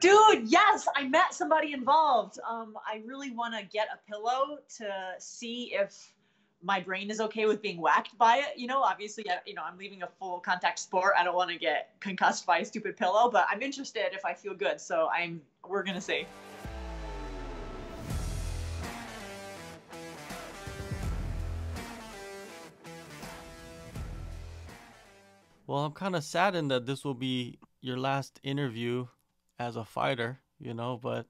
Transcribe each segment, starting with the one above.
Dude, yes, I met somebody involved. Um, I really want to get a pillow to see if my brain is okay with being whacked by it. You know, obviously, I, you know, I'm leaving a full contact sport. I don't want to get concussed by a stupid pillow, but I'm interested if I feel good. So I'm, we're gonna see. Well, I'm kind of saddened that this will be your last interview as a fighter, you know, but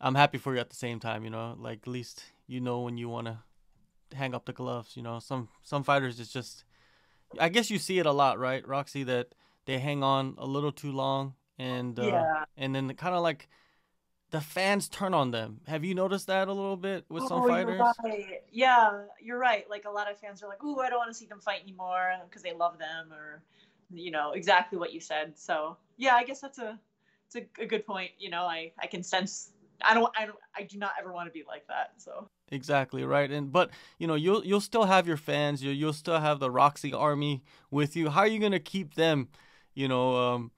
I'm happy for you at the same time, you know, like at least you know when you want to hang up the gloves, you know. Some some fighters it's just I guess you see it a lot, right? Roxy that they hang on a little too long and uh, Yeah. and then the, kind of like the fans turn on them. Have you noticed that a little bit with some Oh, fighters? You're right. Yeah, you're right. Like a lot of fans are like, "Ooh, I don't want to see them fight anymore" because they love them, or you know, exactly what you said. So yeah, I guess that's a it's a, a good point. You know, I I can sense. I don't. I don't. I do not ever want to be like that. So Exactly right, and but you know you'll you'll still have your fans. You you'll still have the Roxy Army with you. How are you gonna keep them, you know, um,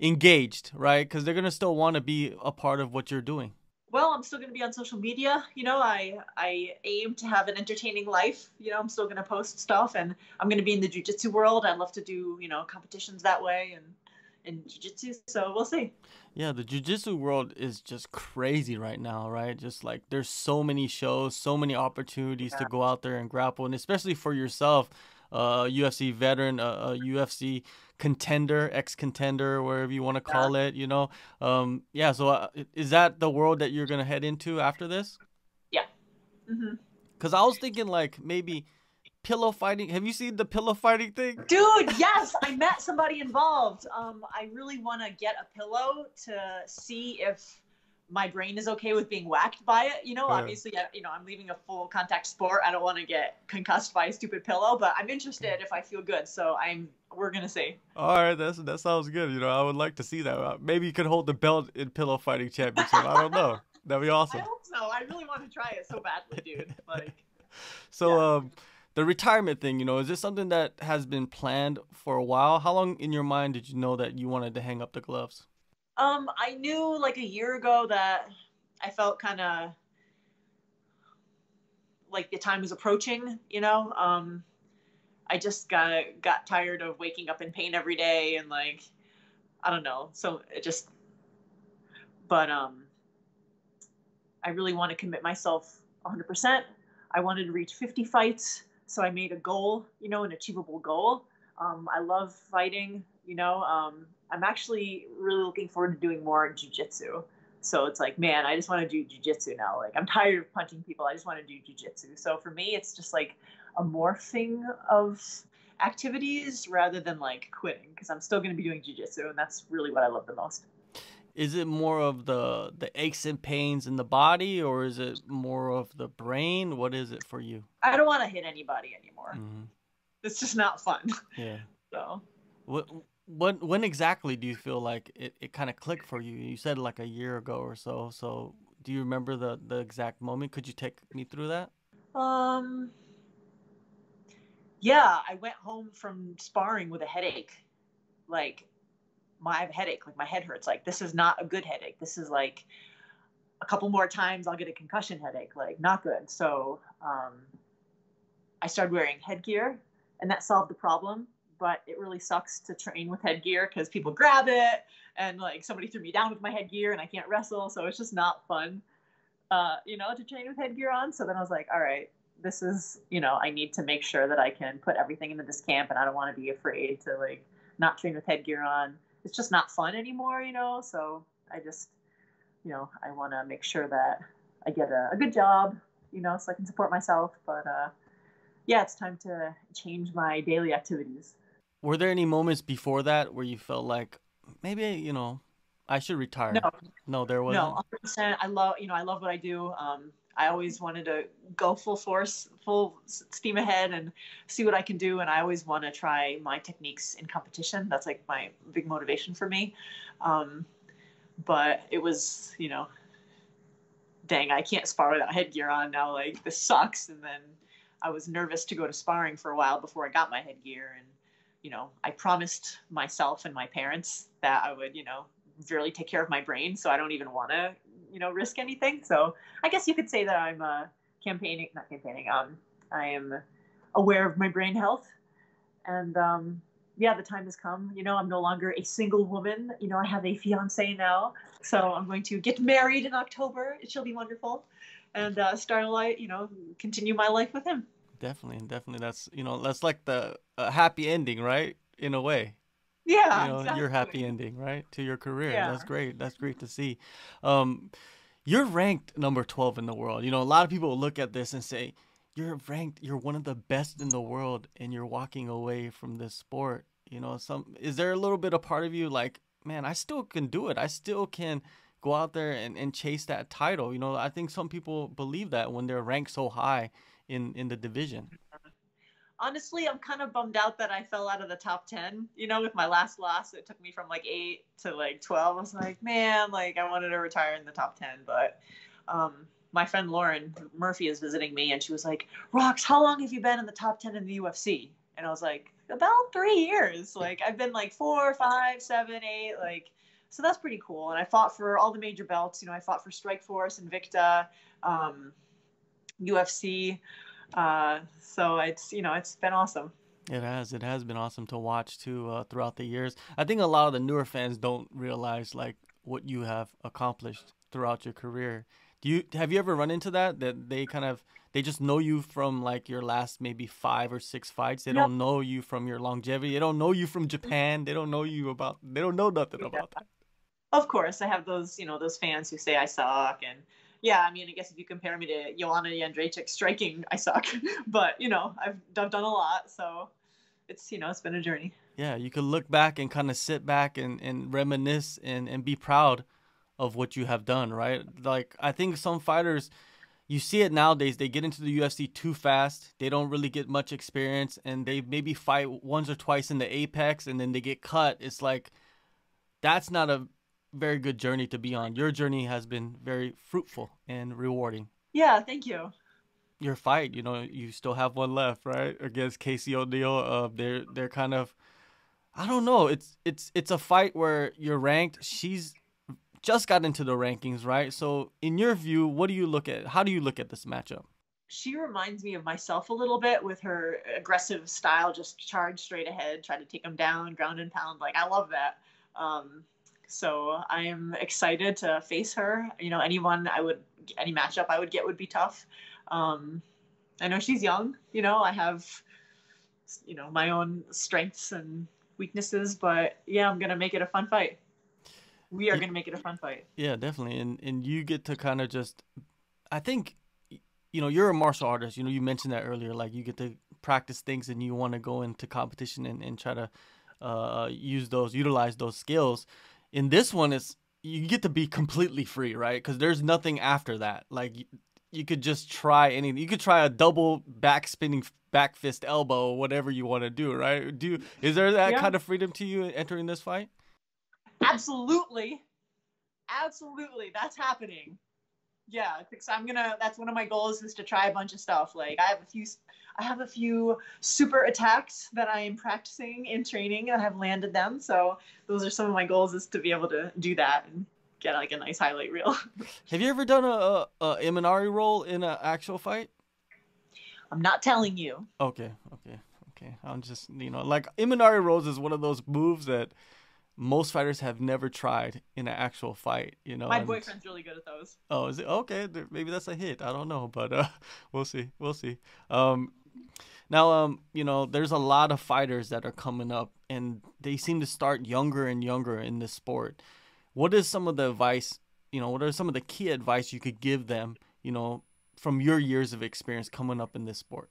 engaged, right? Because they're gonna still want to be a part of what you're doing. well, I'm still going to be on social media. You know, I I aim to have an entertaining life. You know, I'm still going to post stuff, and I'm going to be in the jujitsu world. I love to do you know competitions that way and in jujitsu. So we'll see. Yeah, the jujitsu world is just crazy right now, right? Just like there's so many shows, so many opportunities to go out there and grapple, and especially for yourself, uh, UFC veteran, uh, a UFC contender, ex contender, wherever you want to Yeah. call it, you know. Um, yeah, so uh, is that the world that you're gonna head into after this? Yeah. Because I was thinking like maybe pillow fighting. Have you seen the pillow fighting thing? Dude, yes, I met somebody involved. Um, I really want to get a pillow to see if my brain is okay with being whacked by it. You know, Yeah. obviously, I- you know, I'm leaving a full contact sport. I don't want to get concussed by a stupid pillow, but I'm interested if I feel good. So I'm, we're gonna see. All right, that's that sounds good. You know, I would like to see that. Uh, Maybe you could hold the belt in pillow fighting championship. I don't know. That'd be awesome. I hope so. I really want to try it so badly, dude. Like, So, Yeah. um, the retirement thing, you know, is this something that has been planned for a while? How long in your mind did you know that you wanted to hang up the gloves? Um, I knew like a year ago that I felt kind of like the time was approaching, you know. Um, I just got got tired of waking up in pain every day and like I don't know. So it just but um I really want to commit myself 100%. I wanted to reach 50 fights, so I made a goal, you know, an achievable goal. Um, I love fighting, you know. Um, I'm actually really looking forward to doing more jujitsu. So it's like, man, I just want to do jujitsu now. Like, I'm tired of punching people. I just want to do jujitsu. So for me, it's just like a morphing of activities rather than like quitting because I'm still going to be doing jujitsu, and that's really what I love the most. Is it more of the the aches and pains in the body, or is it more of the brain? What is it for you? I don't want to hit anybody anymore. hmm It's just not fun. Yeah. So What when when exactly do you feel like it, it kind of clicked for you? You said like a year ago or so. So do you remember the the exact moment? Could you take me through that? Um, yeah, I went home from sparring with a headache. Like, my I have a headache. Like, my head hurts. Like, this is not a good headache. This is like a couple more times I'll get a concussion headache. Like, not good. So, um, I started wearing headgear, and that solved the problem. But it really sucks to train with headgear because people grab it, and like somebody threw me down with my headgear, and I can't wrestle. So it's just not fun uh, you know, to train with headgear on. So then I was like, all right, this is, you know, I need to make sure that I can put everything into this camp and I don't want to be afraid to like not train with headgear on. It's just not fun anymore, you know? So I just, you know, I want to make sure that I get a, a good job, you know, so I can support myself. But uh, yeah, it's time to change my daily activities. Were there any moments before that where you felt like maybe you know I should retire? No, no, there wasn't. No, 100%. I love, you know, I love what I do. Um, I always wanted to go full force, full steam ahead and see what I can do. And I always want to try my techniques in competition. That's like my big motivation for me. Um, but it was, you know, dang, I can't spar without headgear on now. Like, this sucks. And then I was nervous to go to sparring for a while before I got my headgear. And, you know, I promised myself and my parents that I would, you know, really take care of my brain, so I don't even want to, you know, risk anything. So I guess you could say that I'm uh, campaigning, not campaigning. Um, I am aware of my brain health, and um, yeah, the time has come. You know, I'm no longer a single woman. You know, I have a fiance now, so I'm going to get married in October. It shall be wonderful, and uh, start a life. You know, continue my life with him. Definitely, definitely. That's you know, that's like the uh, happy ending, right? In a way. Yeah, you know, exactly. your happy ending, right, to your career. Yeah. That's great. That's great to see. Um, you're ranked number 12 in the world. You know, a lot of people look at this and say, you're ranked, you're one of the best in the world, and you're walking away from this sport. You know, some is there a little bit of part of you like, man, I still can do it. I still can go out there and, and chase that title. You know, I think some people believe that when they're ranked so high in in the division. Honestly, I'm kind of bummed out that I fell out of the top 10. You know, with my last loss, it took me from like eight to like 12. I was like, man, like I wanted to retire in the top 10. But um, my friend Lauren Murphy is visiting me and she was like, Rox, how long have you been in the top 10 in the UFC? And I was like, about three years. Like I've been like four, five, seven, eight, like, so that's pretty cool. And I fought for all the major belts. You know, I fought for Strikeforce, Invicta, um, UFC. Uh, so it's you know it's been awesome. It has. It has been awesome to watch too uh, throughout the years. I think a lot of the newer fans don't realize like what you have accomplished throughout your career. Do you have you ever run into that that they kind of they just know you from like your last maybe five or six fights. They don't know you from your longevity. They don't know you from Japan. They don't know you about. They don't know nothing about that. Of course, I have those you know those fans who say I suck, and yeah, I mean I guess if you compare me to Joanna Jędrzejczyk striking, I suck. but you know I've, I've done a lot, so it's you know it's been a journey. Yeah, you could look back and kind of sit back and, and reminisce and, and be proud of what you have done, right? Like, I think some fighters, you see it nowadays, they get into the UFC too fast. They don't really get much experience and they maybe fight once or twice in the apex and then they get cut. It's like, that's not a very good journey to be on. Your journey has been very fruitful and rewarding. Yeah, thank you. Your fight, you know, you still have one left, right? Against Casey O'Neill. Uh, they're they're kind of I don't know. It's it's it's a fight where you're ranked. She's just got into the rankings, right? So, in your view, what do you look at? How do you look at this matchup? She reminds me of myself a little bit with her aggressive style, just charge straight ahead, try to take them down, ground and pound. Like I love that. Um, so I am excited to face her. You know, anyone I would, any matchup I would get would be tough. Um, I know she's young. You know, I have, you know, my own strengths and weaknesses, but yeah, I'm gonna make it a fun fight. We are gonna make it a fun fight. Yeah, definitely. And and you get to kind of just I think you know, you're a martial artist. You know, you mentioned that earlier like you get to practice things and you want to go into competition and, and try to uh use those utilize those skills. In this one it's you get to be completely free, right? Cuz there's nothing after that. Like you, you could just try anything. You could try a double back spinning back fist elbow, whatever you want to do, right? Do is there that Yeah. kind of freedom to you entering this fight? Absolutely. Absolutely. That's happening. Yeah, because I'm gonna that's one of my goals is to try a bunch of stuff. Like I have a few I have a few super attacks that I am practicing in training and I have landed them. So those are some of my goals is to be able to do that and get like a nice highlight reel. Have you ever done a, a, a Imanari roll in an actual fight? I'm not telling you. Okay, okay, okay. I'm just you know like Imanari rolls is one of those moves that most fighters have never tried in an actual fight. You know. My and- boyfriend's really good at those. Oh, is it okay? Maybe that's a hit. I don't know, but uh, we'll see. We'll see. Um, now, um, you know, there's a lot of fighters that are coming up, and they seem to start younger and younger in this sport. What is some of the advice? You know, what are some of the key advice you could give them? You know, from your years of experience coming up in this sport.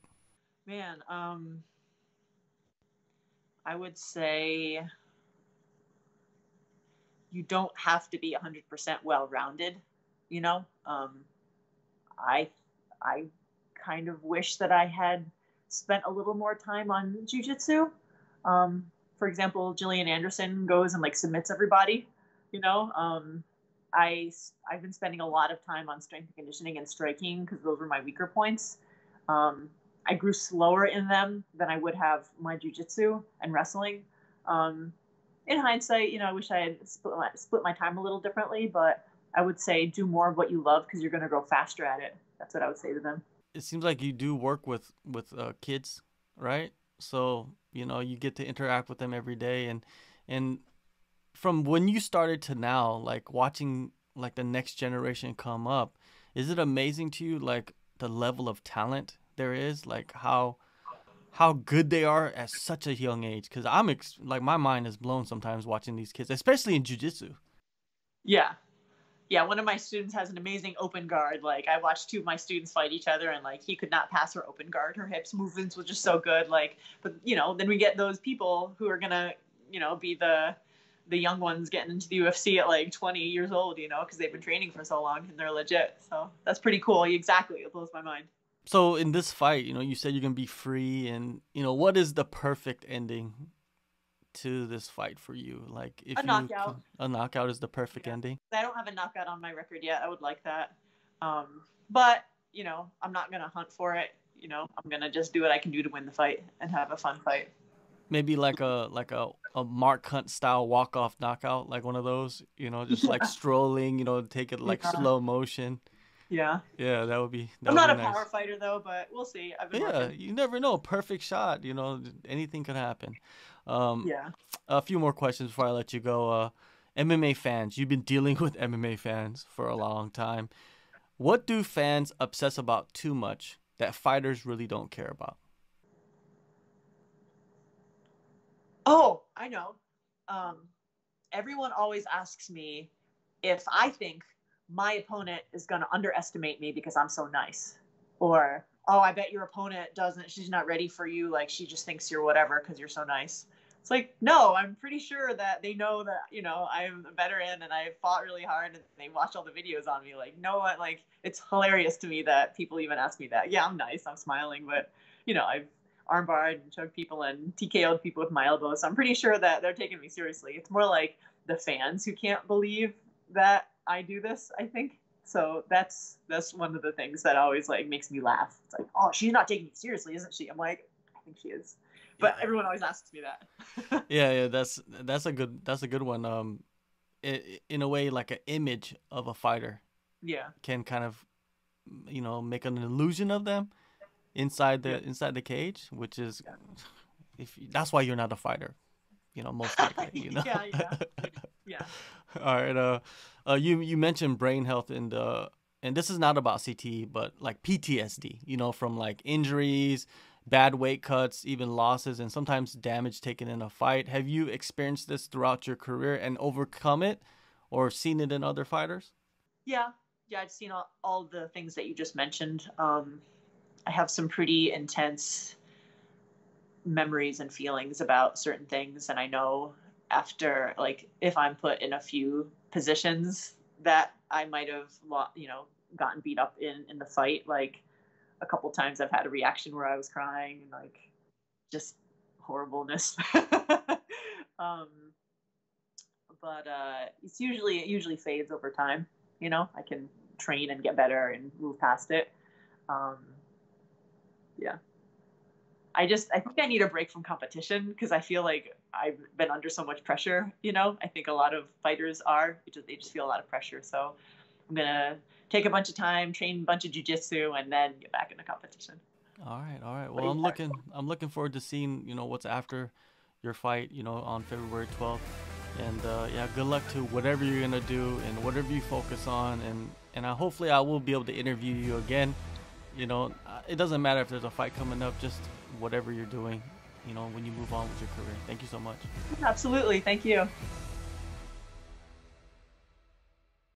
Man, um I would say you don't have to be 100% well-rounded, you know? Um I I kind of wish that I had spent a little more time on jujitsu. Um for example, Jillian Anderson goes and like submits everybody, you know? Um I I've been spending a lot of time on strength and conditioning and striking because those were my weaker points. Um, I grew slower in them than I would have my jujitsu and wrestling. Um, in hindsight, you know, I wish I had split my, split my time a little differently, but I would say do more of what you love because you're going to grow faster at it. That's what I would say to them. It seems like you do work with with uh, kids, right? So you know you get to interact with them every day, and and from when you started to now, like watching like the next generation come up, is it amazing to you like the level of talent there is, like how how good they are at such a young age? Because I'm ex- like my mind is blown sometimes watching these kids, especially in jujitsu. Yeah, yeah, one of my students has an amazing open guard. Like I watched two of my students fight each other, and like he could not pass her open guard. Her hips movements were just so good. Like, but you know, then we get those people who are gonna, you know, be the the young ones getting into the UFC at like 20 years old, you know, because they've been training for so long and they're legit. So that's pretty cool. Exactly, it blows my mind. So in this fight, you know, you said you're gonna be free, and you know, what is the perfect ending to this fight for you? Like if a knockout. a knockout is the perfect yeah. ending. I don't have a knockout on my record yet. I would like that. Um, but you know, I'm not gonna hunt for it. You know, I'm gonna just do what I can do to win the fight and have a fun fight. Maybe like a like a, a Mark Hunt style walk off knockout, like one of those. You know, just like strolling. You know, take it like yeah. slow motion. Yeah. Yeah, that would be. That I'm would not be a nice. power fighter though, but we'll see. yeah, working. you never know. Perfect shot. You know, anything could happen. Um, yeah. A few more questions before I let you go. Uh, MMA fans, you've been dealing with MMA fans for a long time. What do fans obsess about too much that fighters really don't care about? Oh, I know. Um, everyone always asks me if I think my opponent is going to underestimate me because I'm so nice. Or, oh, I bet your opponent doesn't, she's not ready for you. Like she just thinks you're whatever because you're so nice. It's like, no, I'm pretty sure that they know that, you know, I'm a veteran and I fought really hard and they watch all the videos on me. Like, no what, like, it's hilarious to me that people even ask me that. Yeah, I'm nice, I'm smiling, but, you know, I've armbarred and choked people and TKO'd people with my elbows. So I'm pretty sure that they're taking me seriously. It's more like the fans who can't believe that I do this, I think. So that's that's one of the things that always like makes me laugh. It's like, oh, she's not taking it seriously, isn't she? I'm like, I think she is. But yeah. everyone always asks me that. yeah, yeah, that's that's a good that's a good one. Um, it, in a way, like an image of a fighter. Yeah. Can kind of, you know, make an illusion of them inside the yeah. inside the cage, which is, yeah. if that's why you're not a fighter, you know, most likely. You know. yeah, yeah, yeah. All right. Uh, uh, you you mentioned brain health and uh, and this is not about CTE, but like PTSD. You know, from like injuries, bad weight cuts, even losses, and sometimes damage taken in a fight. Have you experienced this throughout your career and overcome it, or seen it in other fighters? Yeah, yeah, I've seen all, all the things that you just mentioned. Um, I have some pretty intense memories and feelings about certain things, and I know after like if I'm put in a few positions that I might have you know gotten beat up in in the fight like a couple times I've had a reaction where I was crying and like just horribleness. Um but uh it's usually it usually fades over time you know? I can train and get better and move past it. Um yeah I just I think I need a break from competition because I feel like I've been under so much pressure. You know, I think a lot of fighters are. Just, they just feel a lot of pressure. So I'm gonna take a bunch of time, train a bunch of jujitsu, and then get back into competition. All right, all right. Well, I'm looking I'm looking forward to seeing you know what's after your fight. You know, on February 12th. And uh, yeah, good luck to whatever you're gonna do and whatever you focus on. And and I, hopefully I will be able to interview you again. You know, uh, it doesn't matter if there's a fight coming up. Just whatever you're doing, you know, when you move on with your career. Thank you so much. Absolutely. Thank you.